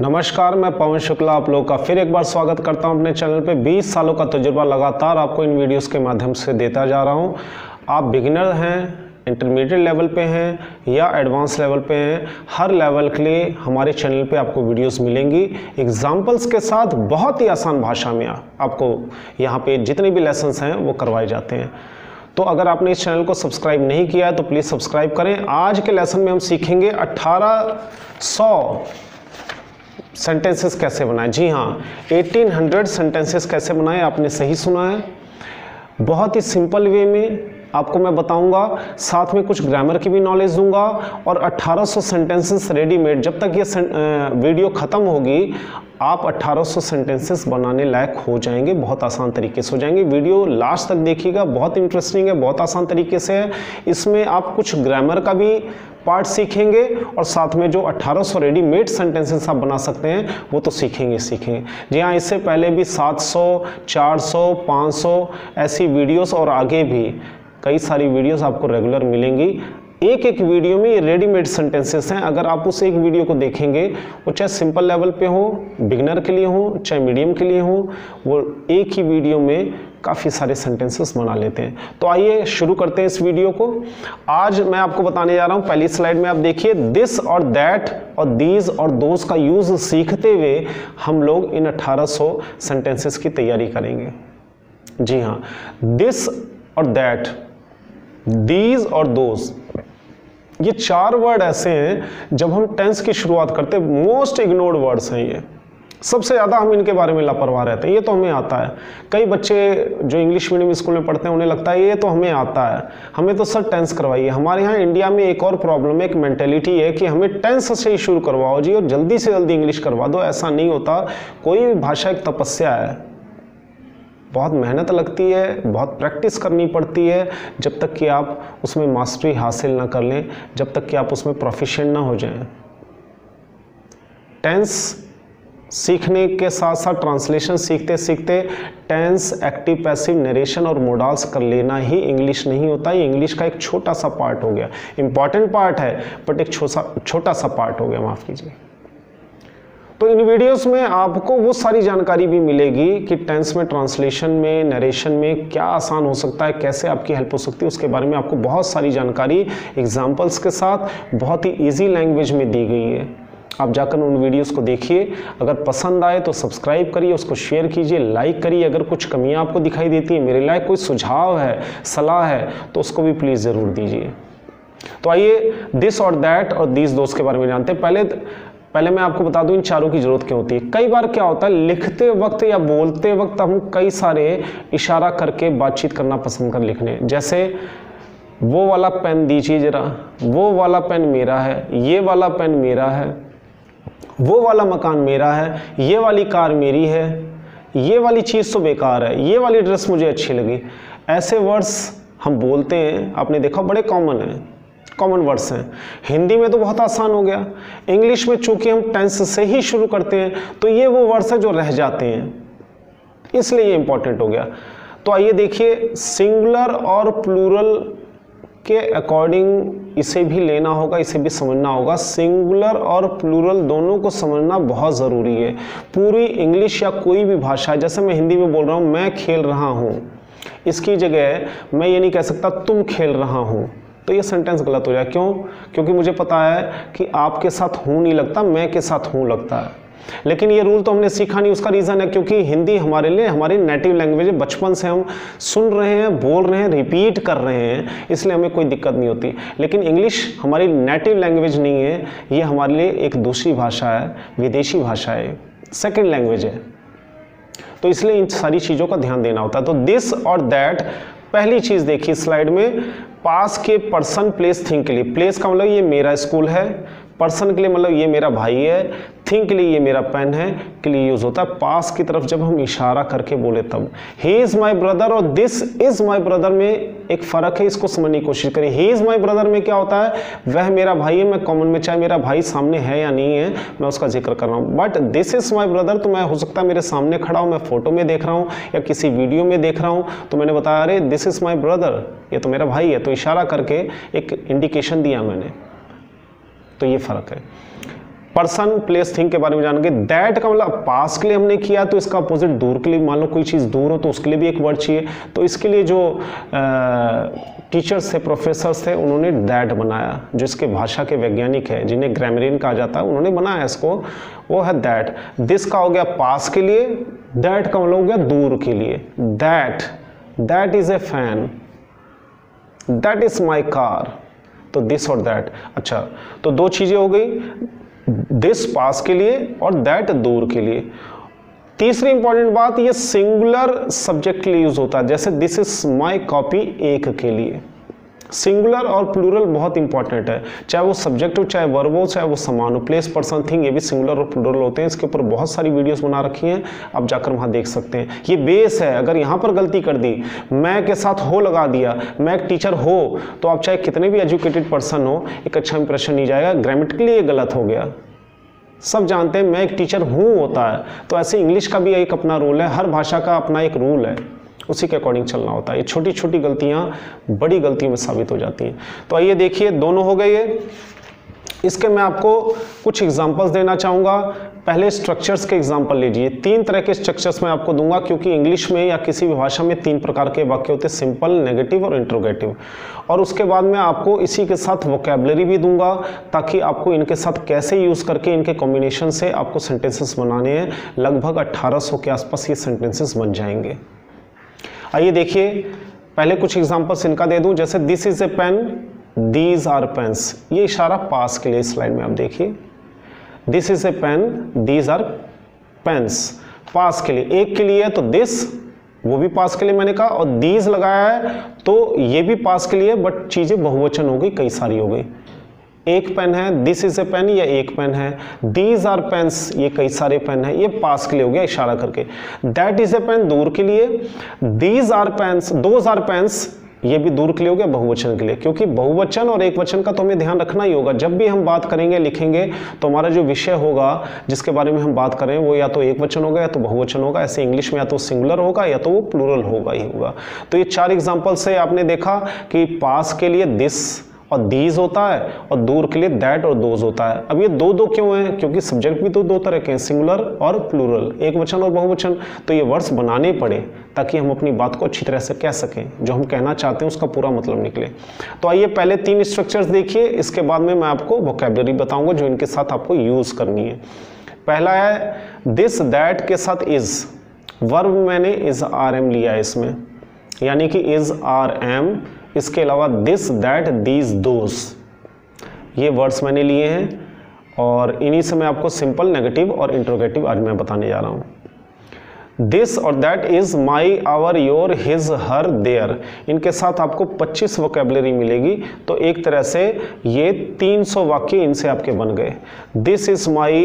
नमस्कार, मैं पवन शुक्ला, आप लोग का फिर एक बार स्वागत करता हूँ अपने चैनल पे। 20 सालों का तजुर्बा लगातार आपको इन वीडियोस के माध्यम से देता जा रहा हूँ। आप बिगिनर हैं, इंटरमीडिएट लेवल पे हैं या एडवांस लेवल पे हैं, हर लेवल के लिए हमारे चैनल पे आपको वीडियोस मिलेंगी। एग्जाम्पल्स के साथ बहुत ही आसान भाषा में आपको यहाँ पे जितने भी लेसन्स हैं, वो करवाए जाते हैं। तो अगर आपने इस चैनल को सब्सक्राइब नहीं किया है तो प्लीज़ सब्सक्राइब करें। आज के लेसन में हम सीखेंगे 1800 सेंटेंसेस कैसे बनाए? जी हाँ 1800 सेंटेंसेस कैसे बनाए? आपने सही सुना है। बहुत ही सिंपल वे में आपको मैं बताऊँगा। साथ में कुछ ग्रामर की भी नॉलेज दूँगा और 1800 सेंटेंसेस रेडीमेड जब तक ये वीडियो ख़त्म होगी, आप 1800 सेंटेंसेस बनाने लायक हो जाएँगे। बहुत आसान तरीके से हो जाएँगे। वीडियो लास्ट तक देखिएगा। बहुत इंटरेस्टिंग है, बहुत आसान तरीके से है। इसमें आप कुछ ग्रामर का भी पार्ट सीखेंगे और साथ में जो 1800 रेडीमेड सेंटेंसेस आप बना सकते हैं वो तो सीखेंगे सीखेंगे जी हाँ इससे पहले भी 700, 400, 500 ऐसी वीडियोस और आगे भी कई सारी वीडियोस आपको रेगुलर मिलेंगी। एक एक वीडियो में ये रेडीमेड सेंटेंसेस हैं। अगर आप उस एक वीडियो को देखेंगे, वो चाहे सिंपल लेवल पे हो बिगनर के लिए हो, चाहे मीडियम के लिए हो, वो एक ही वीडियो में काफ़ी सारे सेंटेंसेस बना लेते हैं। तो आइए शुरू करते हैं इस वीडियो को। आज मैं आपको बताने जा रहा हूँ, पहली स्लाइड में आप देखिए दिस और दैट और दीज और दोज का यूज़ सीखते हुए हम लोग इन 1800 सेंटेंसेस की तैयारी करेंगे। जी हाँ दिस और दैट दीज और दोज ये चार वर्ड ऐसे हैं, जब हम टेंस की शुरुआत करते हैं मोस्ट इग्नोर्ड वर्ड्स हैं ये। सबसे ज़्यादा हम इनके बारे में लापरवाह रहते हैं, ये तो हमें आता है। कई बच्चे जो इंग्लिश मीडियम स्कूल में पढ़ते हैं, उन्हें लगता है ये तो हमें आता है। हमें तो सर टेंस करवाइए। हमारे यहाँ इंडिया में एक और प्रॉब्लम है, एक मैंटेलिटी है कि हमें टेंस से ही शुरू करवाओ जी, और जल्दी से जल्दी इंग्लिश करवा दो, ऐसा नहीं होता। कोई भी भाषा एक तपस्या है। बहुत मेहनत लगती है, बहुत प्रैक्टिस करनी पड़ती है, जब तक कि आप उसमें मास्टरी हासिल ना कर लें, जब तक कि आप उसमें प्रोफिशिएंट ना हो जाएँ। टेंस सीखने के साथ साथ ट्रांसलेशन सीखते सीखते टेंस एक्टिव पैसिव नरेशन और मोडाल्स कर लेना ही इंग्लिश नहीं होता। ये इंग्लिश का एक छोटा सा पार्ट हो गया। इंपॉर्टेंट पार्ट है बट एक छोटा छोटा सा पार्ट हो गया, माफ़ कीजिए। तो इन वीडियोस में आपको वो सारी जानकारी भी मिलेगी कि टेंस में ट्रांसलेशन में नरेशन में क्या आसान हो सकता है, कैसे आपकी हेल्प हो सकती है, उसके बारे में आपको बहुत सारी जानकारी एग्जाम्पल्स के साथ बहुत ही ईजी लैंग्वेज में दी गई है। आप जाकर उन वीडियोस को देखिए। अगर पसंद आए तो सब्सक्राइब करिए, उसको शेयर कीजिए लाइक करिए। अगर कुछ कमियाँ आपको दिखाई देती है, मेरे लायक कोई सुझाव है, सलाह है तो उसको भी प्लीज़ ज़रूर दीजिए। तो आइए दिस और दैट और दिस दोस्त के बारे में जानते हैं। पहले पहले मैं आपको बता दूँ इन चारों की ज़रूरत क्यों होती है। कई बार क्या होता है, लिखते वक्त या बोलते वक्त हम कई सारे इशारा करके बातचीत करना पसंद कर लिखने जैसे, वो वाला पेन दीजिए जरा, वो वाला पेन मेरा है, ये वाला पेन मेरा है, वो वाला मकान मेरा है, ये वाली कार मेरी है, ये वाली चीज़ तो बेकार है, ये वाली ड्रेस मुझे अच्छी लगी। ऐसे वर्ड्स हम बोलते हैं, आपने देखा, बड़े कॉमन हैं। कॉमन वर्ड्स हैं। हिंदी में तो बहुत आसान हो गया। इंग्लिश में चूँकि हम टेंस से ही शुरू करते हैं तो ये वो वर्ड्स हैं जो रह जाते हैं। इसलिए ये इंपॉर्टेंट हो गया। तो आइए देखिए सिंगुलर और प्लूरल के अकॉर्डिंग इसे भी लेना होगा, इसे भी समझना होगा। सिंगुलर और प्लूरल दोनों को समझना बहुत ज़रूरी है। पूरी इंग्लिश या कोई भी भाषा, जैसे मैं हिंदी में बोल रहा हूँ, मैं खेल रहा हूँ। इसकी जगह मैं ये नहीं कह सकता, तुम खेल रहा हूँ। तो ये सेंटेंस गलत हो जाए। क्यों? क्योंकि मुझे पता है कि आपके साथ हूँ नहीं लगता, मैं के साथ हूँ लगता है। लेकिन ये रूल तो हमने सीखा नहीं, उसका रीज़न है क्योंकि हिंदी हमारे लिए, हमारी नेटिव लैंग्वेज है। बचपन से हम सुन रहे हैं, बोल रहे हैं रिपीट कर रहे हैं, इसलिए हमें कोई दिक्कत नहीं होती। लेकिन इंग्लिश हमारी नेटिव लैंग्वेज नहीं है, ये हमारे लिए एक दूसरी भाषा है, विदेशी भाषा है सेकेंड लैंग्वेज है। तो इसलिए इन सारी चीज़ों का ध्यान देना होता है। तो दिस और दैट पहली चीज़ देखिए स्लाइड में, पास के पर्सन प्लेस थिंक के लिए। प्लेस का मतलब ये मेरा स्कूल है पर्सन के लिए मतलब ये मेरा भाई है थिंक के लिए ये मेरा पेन है, के लिए यूज़ होता है। पास की तरफ़ जब हम इशारा करके बोले तब ही इज़ माई ब्रदर और दिस इज़ माई ब्रदर में एक फ़र्क है, इसको समझने की कोशिश करें। ही इज़ माई ब्रदर में क्या होता है? वह मेरा भाई है, मैं कॉमन में चाहे मेरा भाई सामने है या नहीं है, मैं उसका ज़िक्र कर रहा हूँ। But this is my brother तो मैं हो सकता है मेरे सामने खड़ा हूँ, मैं फ़ोटो में देख रहा हूँ या किसी वीडियो में देख रहा हूँ। तो मैंने बताया, अरे दिस इज़ माई ब्रदर ये तो मेरा भाई है। तो इशारा करके एक इंडिकेशन दिया मैंने। तो ये फ़र्क है। पर्सन, प्लेस थिंग के बारे में जानेंगे। दैट का मतलब पास के लिए हमने किया तो इसका अपोजिट दूर के लिए। मान लो कोई चीज़ दूर हो तो उसके लिए भी एक वर्ड चाहिए। तो इसके लिए जो टीचर्स थे प्रोफेसर्स थे, उन्होंने दैट बनाया, जो इसके भाषा के वैज्ञानिक है, जिन्हें ग्रामरियन कहा जाता है, उन्होंने बनाया इसको। वो है दैट दिस का हो गया पास के लिए दैट का मतलब हो गया दूर के लिए। That that is a fan that is my car तो दिस और दैट अच्छा तो दो चीज़ें हो गई दिस पास के लिए और दैट दूर के लिए। तीसरी इंपॉर्टेंट बात, ये सिंगुलर सब्जेक्ट के लिए यूज़ होता है। जैसे दिस इज़ माई कॉपी एक के लिए। सिंगुलर और प्लूरल बहुत इंपॉर्टेंट है। चाहे वो सब्जेक्ट हो, चाहे वर्ब हो, चाहे वो समान हो प्लेस पर्सन थिंग ये भी सिंगुलर और प्लूरल होते हैं। इसके ऊपर बहुत सारी वीडियोस बना रखी हैं। आप जाकर वहाँ देख सकते हैं। ये बेस है। अगर यहाँ पर गलती कर दी, मैं के साथ हो लगा दिया, मैं एक टीचर हो तो आप चाहे कितने भी एजुकेटेड पर्सन हो, एक अच्छा इंप्रेशन नहीं जाएगा। ग्रामेटिकली ये गलत हो गया। सब जानते हैं, मैं एक टीचर हूँ होता है। तो ऐसे इंग्लिश का भी एक अपना रोल है। हर भाषा का अपना एक रूल है। उसी के अकॉर्डिंग चलना होता है। ये छोटी छोटी गलतियाँ बड़ी गलतियों में साबित हो जाती हैं। तो आइए देखिए, दोनों हो गए ये। इसके मैं आपको कुछ एग्जांपल्स देना चाहूँगा। पहले स्ट्रक्चर्स के एग्जांपल लीजिए। तीन तरह के स्ट्रक्चर्स मैं आपको दूँगा, क्योंकि इंग्लिश में या किसी भी भाषा में तीन प्रकार के वाक्य होते हैं सिंपल नेगेटिव और इंट्रोगेटिव और उसके बाद मैं आपको इसी के साथ वोकेबलरी भी दूँगा, ताकि आपको इनके साथ कैसे यूज़ करके इनके कॉम्बिनेशन से आपको सेंटेंसेस बनाने हैं। लगभग अट्ठारह के आसपास ये सेंटेंसेस बन जाएँगे। आइए देखिए, पहले कुछ एग्जांपल्स इनका दे दूँ। जैसे this is a pen these are pens ये इशारा पास के लिए स्लाइड में आप देखिए। This is a pen these are pens पास के लिए, एक के लिए तो दिस वो भी पास के लिए मैंने कहा, और दीज लगाया है तो ये भी पास के लिए बट चीज़ें बहुवचन हो गई, कई सारी हो गई। एक पेन है दिस इज़ ए पेन या एक पेन है। दीज आर पेन्स ये कई सारे पेन है, ये पास के लिए हो गया इशारा करके। दैट इज़ ए पेन दूर के लिए। These are pens those are pens ये भी दूर के लिए हो गया बहुवचन के लिए। क्योंकि बहुवचन और एक वचन का तो हमें ध्यान रखना ही होगा। जब भी हम बात करेंगे, लिखेंगे तो हमारा जो विषय होगा, जिसके बारे में हम बात करें वो या तो एक वचन होगा या तो बहुवचन होगा। ऐसे इंग्लिश में या तो सिंगुलर होगा या तो वो प्लूरल होगा ही होगा। तो ये चार एग्ज़ाम्पल से आपने देखा कि पास के लिए दिस और दीज होता है और दूर के लिए दैट और दोज होता है। अब ये दो दो क्यों हैं? क्योंकि सब्जेक्ट भी तो दो तरह के हैं सिंगुलर और प्लूरल एक वचन और बहुवचन। तो ये वर्ड्स बनाने पड़े ताकि हम अपनी बात को अच्छी तरह से कह सकें। जो हम कहना चाहते हैं, उसका पूरा मतलब निकले। तो आइए पहले तीन स्ट्रक्चर्स देखिए, इसके बाद में मैं आपको वोकेबलरी बताऊँगा जो इनके साथ आपको यूज़ करनी है। पहला है दिस दैट के साथ इज़ वर्ब मैंने इज़ आर एम लिया इसमें। यानी कि इज़ आर एम इसके अलावा दिस दैट दीज दोस ये वर्ड्स मैंने लिए हैं और इन्हीं से मैं आपको सिंपल नेगेटिव और इंट्रोगेटिव आज मैं बताने जा रहा हूँ। दिस और that is my our your his her their इनके साथ आपको 25 वोकेबलरी मिलेगी तो एक तरह से ये 300 वाक्य इनसे आपके बन गए। This is my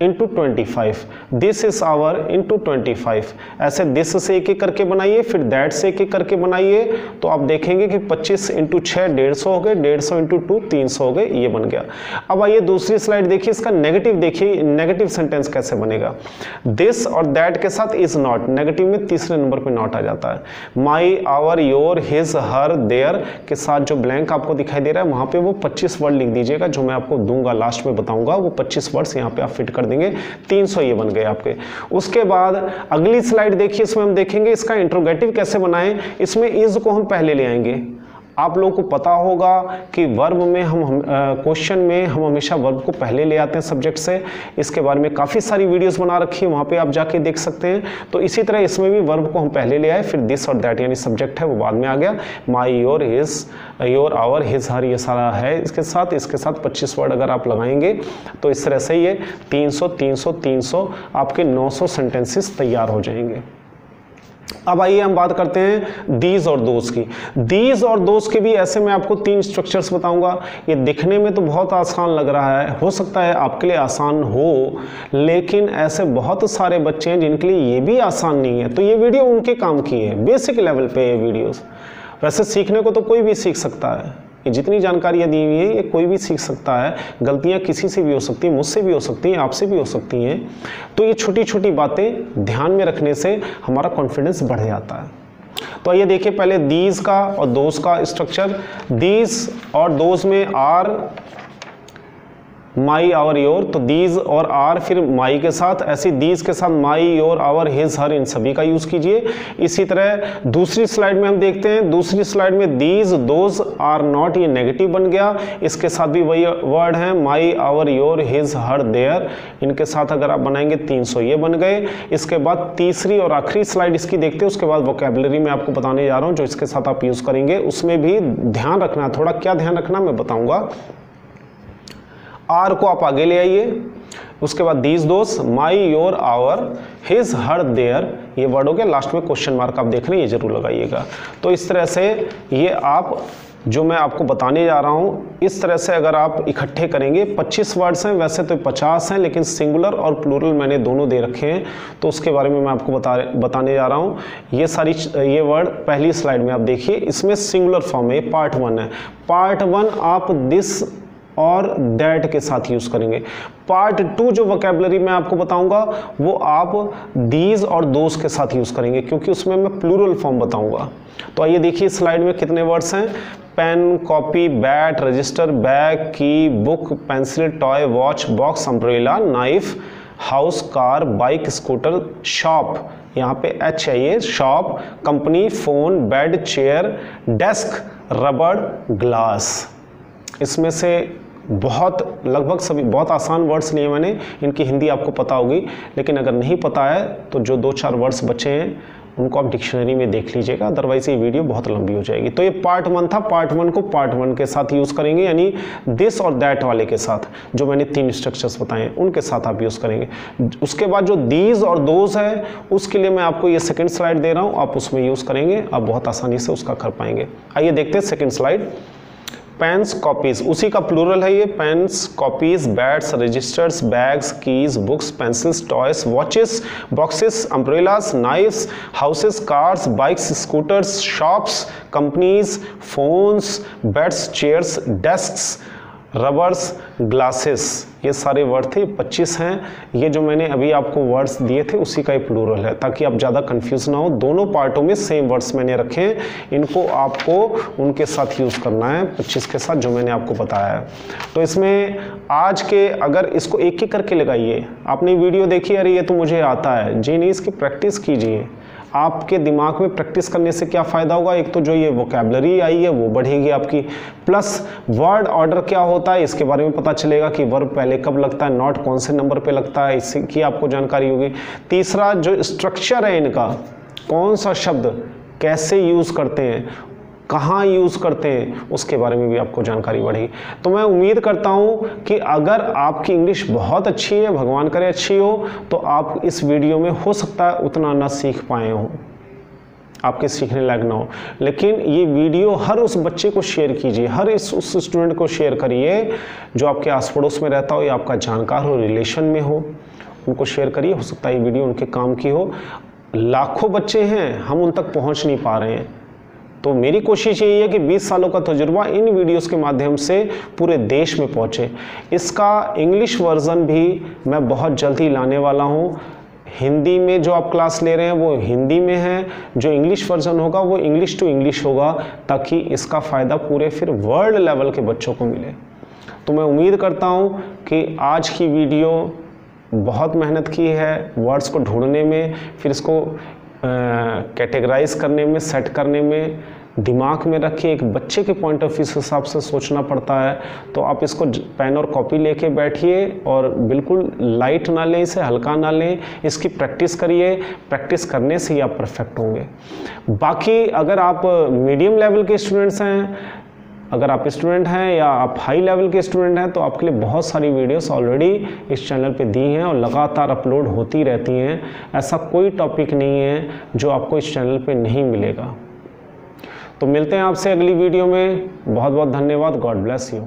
into twenty five this is our into twenty five ऐसे दिस से एक एक करके बनाइए, फिर दैट से एक एक करके बनाइए। तो आप देखेंगे कि पच्चीस इंटू छः डेढ़ सौ हो गए, डेढ़ सौ इंटू टू तीन सौ हो गए, ये बन गया। अब आइए दूसरी स्लाइड देखिए, इसका नेगेटिव देखिए नेगेटिव सेंटेंस कैसे बनेगा। दिस और दैट के साथ इज़ नॉट नेगेटिव में तीसरे नंबर पर नॉट आ जाता है। My our your his her their के साथ जो ब्लैंक आपको दिखाई दे रहा है, वहाँ पे वो 25 वर्ड लिख दीजिएगा, जो मैं आपको दूँगा लास्ट में बताऊँगा, वो 25 वर्ड्स यहाँ पे आप फिट कर देंगे 300 ये बन गए आपके। उसके बाद अगली स्लाइड देखिए, इसमें हम देखेंगे इसका इंट्रोगेटिव कैसे बनाएँ, इसमें इज़ को हम पहले ले आएँगे। आप लोगों को पता होगा कि वर्ब में हम क्वेश्चन में हम हमेशा वर्ब को पहले ले आते हैं सब्जेक्ट से। इसके बारे में काफ़ी सारी वीडियोस बना रखी है, वहाँ पे आप जाके देख सकते हैं। तो इसी तरह इसमें भी वर्ब को हम पहले ले आए, फिर दिस और दैट यानी सब्जेक्ट है, वो बाद में आ गया। My your his your our his her ये सारा है। इसके साथ इसके साथ पच्चीस वर्ड अगर आप लगाएँगे तो इस तरह से ये तीन सौ तीन सौ तीन सौ आपके नौ सौ सेंटेंसेस तैयार हो जाएँगे। अब आइए हम बात करते हैं दीज और दोस्त की। दीज और दोस्त के भी ऐसे मैं आपको तीन स्ट्रक्चर्स बताऊँगा। ये दिखने में तो बहुत आसान लग रहा है, हो सकता है आपके लिए आसान हो, लेकिन ऐसे बहुत सारे बच्चे हैं जिनके लिए ये भी आसान नहीं है। तो ये वीडियो उनके काम की है बेसिक लेवल पे ये वीडियोस वैसे सीखने को तो कोई भी सीख सकता है। ये जितनी जानकारियाँ दी हुई हैं, ये कोई भी सीख सकता है। गलतियाँ किसी से भी हो सकती हैं, मुझसे भी हो सकती हैं, आपसे भी हो सकती हैं। तो ये छोटी छोटी बातें ध्यान में रखने से हमारा कॉन्फिडेंस बढ़ जाता है। तो ये देखिए पहले दीज का और दोज का स्ट्रक्चर दीज और दोज में आर माई आवर योर तो दीज और आर फिर माई के साथ, ऐसी दीज के साथ my, your, our, his, her, इन सभी का यूज़ कीजिए। इसी तरह दूसरी स्लाइड में हम देखते हैं, दूसरी स्लाइड में दीज, दोज, आर नॉट, ये नेगेटिव बन गया। इसके साथ भी वही वर्ड है, my, our, your, his, her, their. इनके साथ अगर आप बनाएँगे 300 ये बन गए। इसके बाद तीसरी और आखिरी स्लाइड इसकी देखते हैं, उसके बाद वोकेबलरी में आपको बताने जा रहा हूँ, जो इसके साथ आप यूज़ करेंगे, उसमें भी ध्यान रखना, थोड़ा क्या ध्यान रखना मैं बताऊँगा। आर को आप आगे ले आइए। उसके बाद दीज दोस्त my your our his her their ये वर्ड हो गया। लास्ट में क्वेश्चन मार्क आप देख रहे हैं, ये ज़रूर लगाइएगा। तो इस तरह से ये आप, जो मैं आपको बताने जा रहा हूँ, इस तरह से अगर आप इकट्ठे करेंगे 25 वर्ड्स हैं, वैसे तो 50 हैं, लेकिन सिंगुलर और प्लूरल मैंने दोनों दे रखे हैं। तो उसके बारे में मैं आपको बता, बताने जा रहा हूँ। ये सारी, ये वर्ड पहली स्लाइड में आप देखिए, इसमें सिंगुलर फॉर्म है, ये पार्ट वन है। पार्ट वन आप दिस और दैट के साथ यूज़ करेंगे। पार्ट टू जो वोकेबलरी मैं आपको बताऊँगा, वो आप दीज और दोज के साथ यूज़ करेंगे, क्योंकि उसमें मैं प्लूरल फॉर्म बताऊँगा। तो आइए देखिए स्लाइड में कितने वर्ड्स हैं। Pen copy bat register bag key book pencil toy watch box umbrella knife house car bike scooter shop यहाँ पे एच है ये shop company phone bed chair desk rubber glass इसमें से बहुत, लगभग सभी, बहुत आसान वर्ड्स लिए मैंने, इनकी हिंदी आपको पता होगी, लेकिन अगर नहीं पता है तो जो दो चार वर्ड्स बचे हैं, उनको आप डिक्शनरी में देख लीजिएगा अदरवाइज़ ये वीडियो बहुत लंबी हो जाएगी। तो ये पार्ट वन था पार्ट वन को पार्ट वन के साथ यूज़ करेंगे, यानी दिस और दैट वाले के साथ, जो मैंने तीन स्ट्रक्चर्स बताए हैं, उनके साथ आप यूज़ करेंगे। उसके बाद जो दीज और दोज है, उसके लिए मैं आपको ये सेकेंड स्लाइड दे रहा हूँ, आप उसमें यूज़ करेंगे, आप बहुत आसानी से उसका कर पाएँगे। आइए देखते हैं सेकेंड स्लाइड पेन्स कॉपीज उसी का प्लूरल है ये pens copies bats registers bags keys books pencils toys watches boxes umbrellas knifes houses cars bikes scooters shops companies phones beds chairs desks rubbers glasses, ये सारे वर्ड थे 25 हैं। ये जो मैंने अभी आपको वर्ड्स दिए थे, उसी का ही प्लूरल है, ताकि आप ज़्यादा कंफ्यूज ना हो। दोनों पार्टों में सेम वर्ड्स मैंने रखे हैं। इनको आपको उनके साथ यूज़ करना है 25 के साथ, जो मैंने आपको बताया है। तो इसमें आज के, अगर इसको एक एक करके लगाइए। आपने वीडियो देखी, अरे ये तो मुझे आता है। जी नहीं, इसकी प्रैक्टिस कीजिए। आपके दिमाग में प्रैक्टिस करने से क्या फ़ायदा होगा? एक तो जो ये वोकेबलरी आई है, वो बढ़ेगी आपकी। प्लस वर्ड ऑर्डर क्या होता है, इसके बारे में पता चलेगा कि वर्ब पहले कब लगता है नॉट कौन से नंबर पे लगता है इसकी आपको जानकारी होगी। तीसरा, जो स्ट्रक्चर है इनका, कौन सा शब्द कैसे यूज़ करते हैं कहाँ यूज़ करते हैं, उसके बारे में भी आपको जानकारी बढ़ेगी। तो मैं उम्मीद करता हूँ कि अगर आपकी इंग्लिश बहुत अच्छी है, भगवान करे अच्छी हो तो आप इस वीडियो में हो सकता है उतना ना सीख पाए हों। आपके सीखने लायक ना हो। लेकिन ये वीडियो हर उस बच्चे को शेयर कीजिए, हर इस, उस स्टूडेंट को शेयर करिए, जो आपके आस पड़ोस में रहता हो या आपका जानकार हो, रिलेशन में हो, उनको शेयर करिए। हो सकता है ये वीडियो उनके काम की हो। लाखों बच्चे हैं, हम उन तक पहुँच नहीं पा रहे हैं। तो मेरी कोशिश यही है कि 20 सालों का तजुर्बा इन वीडियोस के माध्यम से पूरे देश में पहुँचे। इसका इंग्लिश वर्जन भी मैं बहुत जल्दी लाने वाला हूँ। हिंदी में जो आप क्लास ले रहे हैं, वो हिंदी में है। जो इंग्लिश वर्जन होगा, वो इंग्लिश टू इंग्लिश होगा, ताकि इसका फ़ायदा पूरे फिर वर्ल्ड लेवल के बच्चों को मिले। तो मैं उम्मीद करता हूँ कि आज की वीडियो बहुत मेहनत की है वर्ड्स को ढूँढने में। फिर इसको कैटेगराइज करने में सेट करने में दिमाग में रखिए। एक बच्चे के पॉइंट ऑफ़ व्यू हिसाब से सोचना पड़ता है। तो आप इसको पेन और कॉपी लेके बैठिए और बिल्कुल लाइट ना लें इसे, हल्का ना लें। इसकी प्रैक्टिस करिए। प्रैक्टिस करने से ही आप परफेक्ट होंगे। बाकी अगर आप मीडियम लेवल के स्टूडेंट्स हैं अगर आप स्टूडेंट हैं या आप हाई लेवल के स्टूडेंट हैं तो आपके लिए बहुत सारी वीडियोस ऑलरेडी इस चैनल पे दी हैं और लगातार अपलोड होती रहती हैं। ऐसा कोई टॉपिक नहीं है जो आपको इस चैनल पे नहीं मिलेगा। तो मिलते हैं आपसे अगली वीडियो में। बहुत बहुत धन्यवाद। God bless you